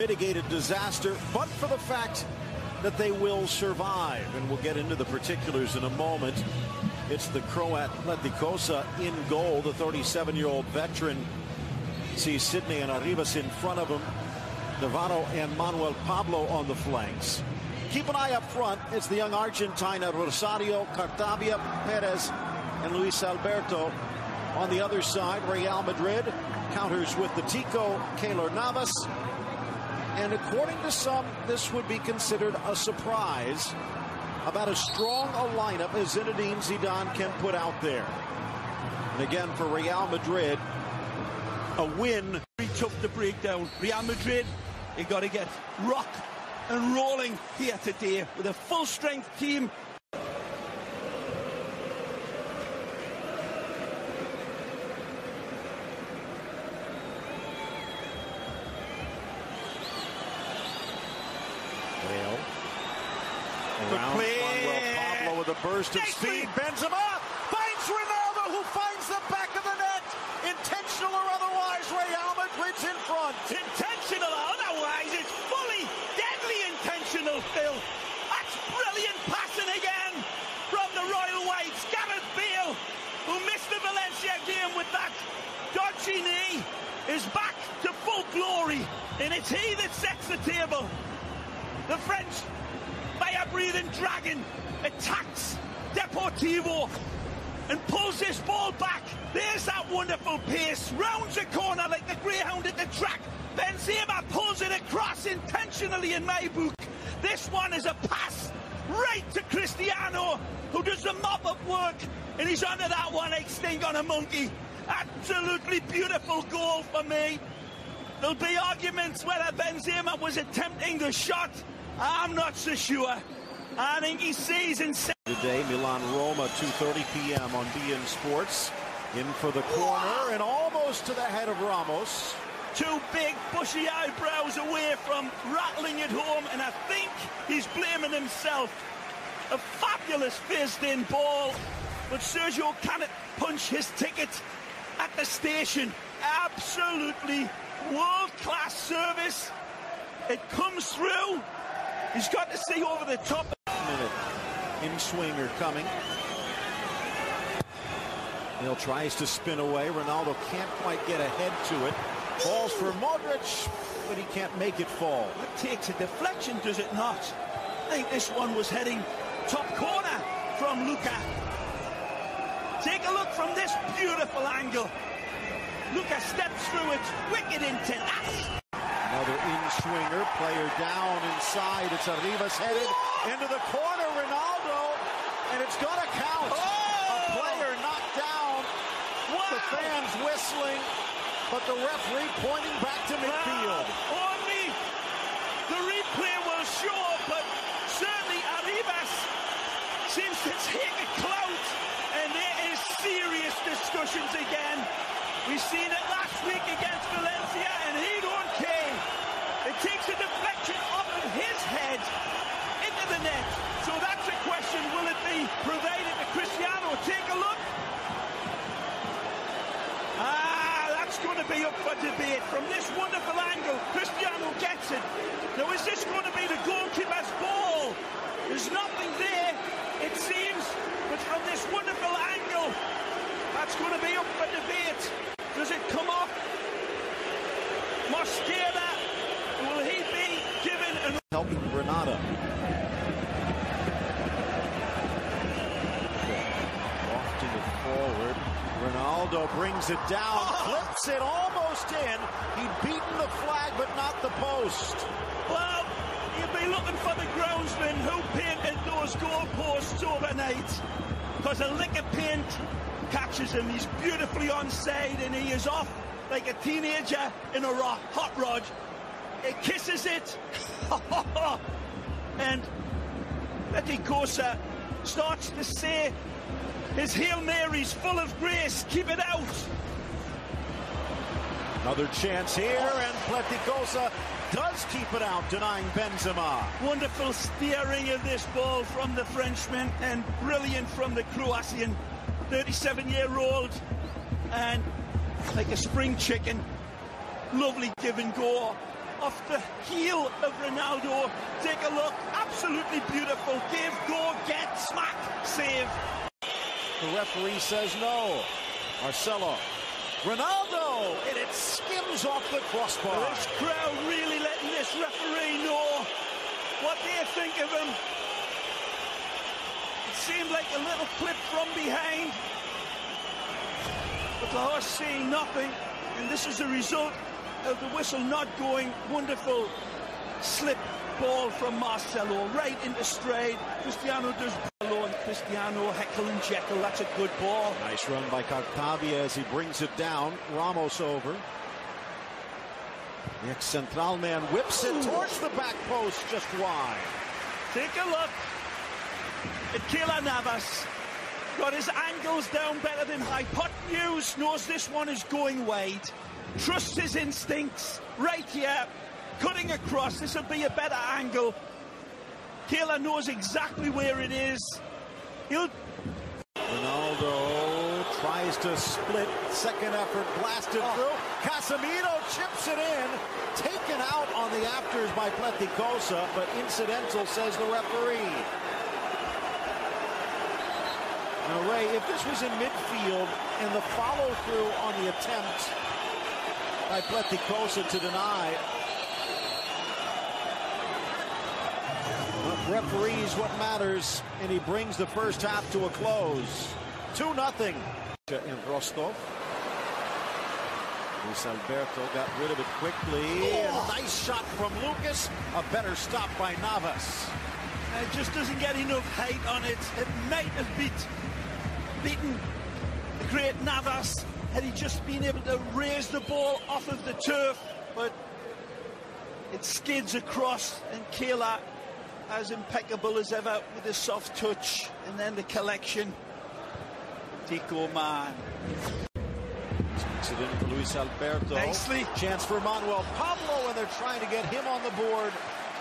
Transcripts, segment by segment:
mitigated disaster, but for the fact that they will survive. And we'll get into the particulars in a moment. It's the Croat Pletikosa in goal. The 37-year-old veteran sees Sidnei and Arribas in front of him. Navarro and Manuel Pablo on the flanks. Keep an eye up front. It's the young Argentine Rosario, Cartabia, Perez, and Luis Alberto. On the other side, Real Madrid counters with the Tico, Keylor Navas, and according to some, this would be considered a surprise about as strong a lineup as Zinedine Zidane can put out there. And again, for Real Madrid, a win. Very tough to break down. Real Madrid, you got to get rock and rolling here today with a full strength team burst of speed. Benzema finds Ronaldo who finds the back of the net. Intentional or otherwise, Real Madrid's in front. Intentional or otherwise, it's fully deadly intentional, Phil. That's brilliant passing again from the Royal Whites. Gareth Bale, who missed the Valencia game with that dodgy knee, is back to full glory. And it's he that sets the table. The French fire-breathing dragon attacks Deportivo and pulls this ball back. There's that wonderful pace, rounds a corner like the greyhound at the track. Benzema pulls it across intentionally in my book. This one is a pass right to Cristiano, who does the mop-up work, and he's under that one stink on a monkey. Absolutely beautiful goal for me. There'll be arguments whether Benzema was attempting the shot I'm not so sure. I think he sees and says. Today, Milan Roma, 2.30 p.m. on beIN Sports. In for the corner and almost to the head of Ramos. Two big bushy eyebrows away from rattling it home, and I think he's blaming himself. A fabulous fizzed-in ball, but Sergio cannot punch his ticket at the station. Absolutely world-class service. It comes through. He's got to see over the top. Minute. In swinger coming. Neil tries to spin away. Ronaldo can't quite get ahead to it. Falls for Modric, but he can't make it fall. It takes a deflection, does it not? I think this one was heading top corner from Luka. Take a look from this beautiful angle. Luka steps through it, wicked intent. Another in-swinger, player down inside. It's Arribas headed into the corner, Ronaldo, and it's going to count. Oh! A player knocked down. Wow. The fans whistling, but the referee pointing back to midfield. Wow. me, the replay will show, but certainly Arribas seems to take a clout, and there is serious discussions again. We've seen it last week against Valencia, and he don't care. It takes a deflection off of his head into the net. So that's a question. Will it be provided to Cristiano? Take a look. Ah, that's going to be up for debate. From this wonderful angle, Cristiano gets it. Now, is this going to be the goalkeeper's ball? There's nothing there, it seems. But from this wonderful angle, that's going to be up for debate. Does it come off? Mosquera, will he be given an... Helping Granada. Wafting it forward. Ronaldo brings it down, oh. flips it almost in. He'd beaten the flag, but not the post. Well, you'll be looking for the groundsman who painted those goalposts overnight. Because a lick of paint catches him. He's beautifully onside and he is off like a teenager in a hot rod. He kisses it. and Starts to say his Hail Mary's full of grace. Keep it out. Another chance here, and Pletikosa does keep it out, denying Benzema. Wonderful steering of this ball from the Frenchman, and brilliant from the Croatian. 37-year-old, and like a spring chicken. Lovely give and go. Off the heel of Ronaldo. Take a look. Absolutely beautiful. Give, go, get, smack, save. The referee says no. Marcelo. Ronaldo! And it skims off the crossbar. This crowd really letting this referee know what they think of him. It seemed like a little clip from behind. But the horse seeing nothing. And this is the result of the whistle not going. Wonderful slip ball from Marcelo right into stride. Cristiano does and Cristiano Heckle and Jekyll. That's a good ball. Nice run by Cartabia as he brings it down. Ramos over. The ex-central man whips it towards the back post just wide. Take a look at Keylor Navas. Got his angles down better than Pot News knows this one is going wide. Trusts his instincts right here. Cutting across. This will be a better angle. Keylor knows exactly where it is. He'll... Ronaldo tries to split. Second effort blasted oh. through. Casemiro chips it in. Taken out on the afters by Pletikosa, but incidental, says the referee. Now, Ray, if this was in midfield and the follow through on the attempt by Pletikosa to deny, But referees what matters, and he brings the first half to a close. 2 nothing in Rostov. Luis Alberto got rid of it quickly. Oh. nice shot from Lucas. A better stop by Navas. It just doesn't get enough height on it. It might have beat, beaten the great Navas had he just been able to raise the ball off of the turf. But it skids across, and Keylor as impeccable as ever with a soft touch and then the collection. Tico man. Takes it in for Luis Alberto. Nicely. Chance for Manuel Pablo and they're trying to get him on the board,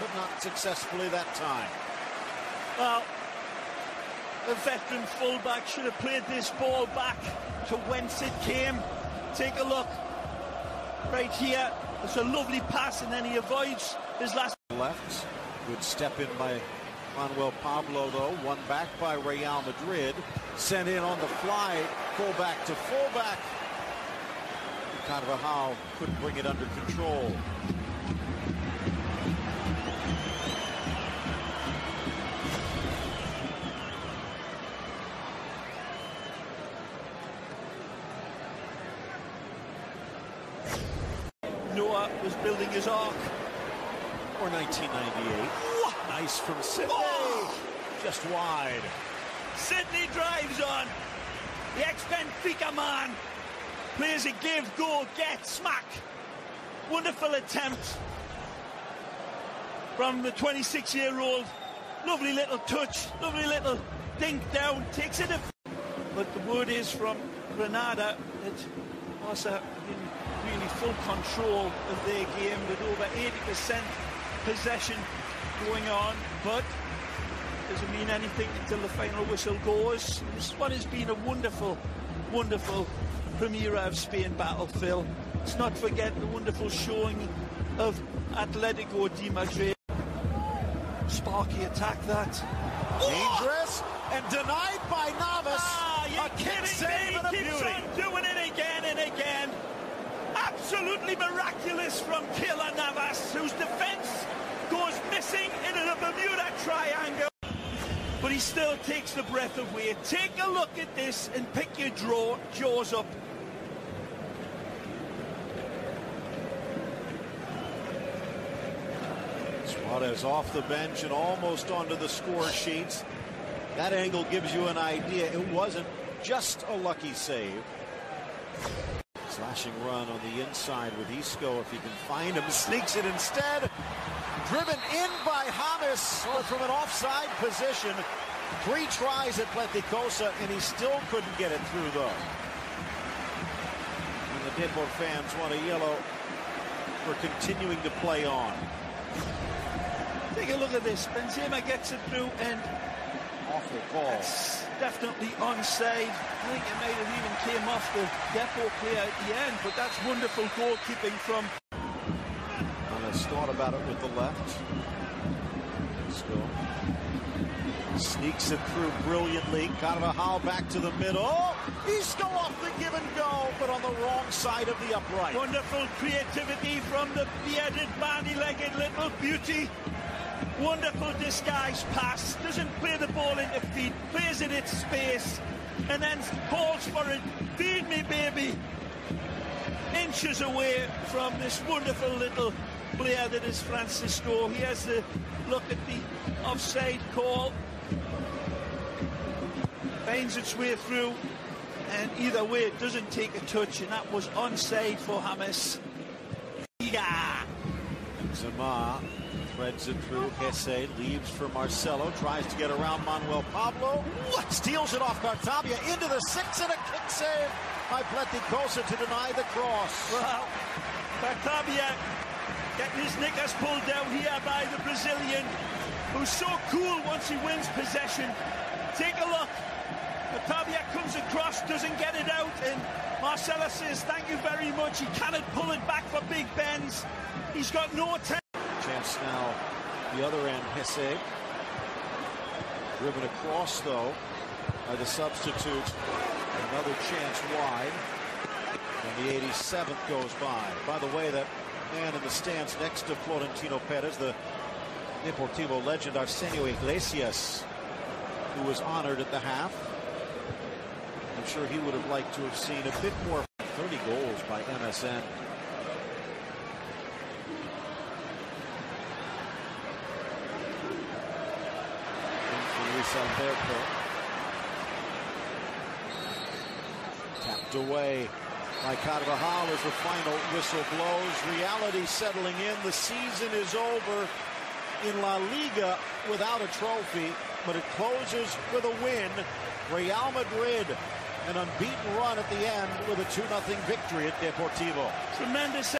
but not successfully that time. Well, the veteran fullback should have played this ball back to whence it came. Take a look. Right here. It's a lovely pass and then he avoids his last left. Good step in by Manuel Pablo, though. One back by Real Madrid. Sent in on the fly. Fullback to fullback. Carvajal couldn't bring it under control. His or 1998. Nice from Sidnei. Oh. Just wide. Sidnei drives on. The ex-Benfica man plays a give, go, get, smack. Wonderful attempt from the 26-year-old. Lovely little touch, lovely little dink down, takes it. But the word is from Granada that Barca in really full control of their game with over 80% possession going on, but doesn't mean anything until the final whistle goes. This one has been a wonderful, wonderful Primera of Spain battle, Phil. Let's not forget the wonderful showing of Atletico de Madrid. Sparky attack that. Dangerous and denied by Navas. Ah, you're a kidding me. He keeps on doing it again and again. Absolutely miraculous from Keylor Navas, whose defence goes missing into the Bermuda Triangle. But he still takes the breath away. Take a look at this and pick your draw, jaws up. Suarez off the bench and almost onto the score sheets. That angle gives you an idea. It wasn't just a lucky save. Slashing run on the inside with Isco if he can find him. Sneaks it instead. Driven in by James from an offside position. Three tries at Pletikosa, and he still couldn't get it through, though. And the Depor fans want a yellow for continuing to play on. Take a look at this. Benzema gets it through, and awful ball. That's definitely onside. I think it might have even came off the Depor player at the end, but that's wonderful goalkeeping from thought about it with the left. Still sneaks it through brilliantly. Carvajal back to the middle. Isco off the give and go, but on the wrong side of the upright. Wonderful creativity from the bearded, bandy-legged little beauty. Wonderful disguise pass. Doesn't play the ball into feet. Plays in space. And then calls for it. Feed me, baby. Inches away from this wonderful little player that is Francisco. He has to look at the offside call. Finds its way through. And either way, it doesn't take a touch. And that was onside for Hamas. Yeah. Zama threads it through. Jesé leaves for Marcelo. Tries to get around Manuel Pablo. What? Steals it off Cartabia into the six and a kick save by Pletikosa to deny the cross. Well, Cartabia getting his knickers pulled down here by the Brazilian, who's so cool once he wins possession. Take a look. Cartabia comes across, doesn't get it out, and Marcelo says, thank you very much. He cannot pull it back for Big Ben's. He's got no time. Chance now, the other end, Jesé. Driven across, though, by the substitute. Another chance wide. And the 87th goes by. By the way, that man in the stands next to Florentino Perez, the Deportivo legend Arsenio Iglesias, who was honored at the half. I'm sure he would have liked to have seen a bit more 30 goals by MSN. Luis Alberto. Tapped away by Carvajal as the final whistle blows. Reality settling in. The season is over in La Liga without a trophy, but it closes with a win. Real Madrid, an unbeaten run at the end with a 2-0 victory at Deportivo. Tremendous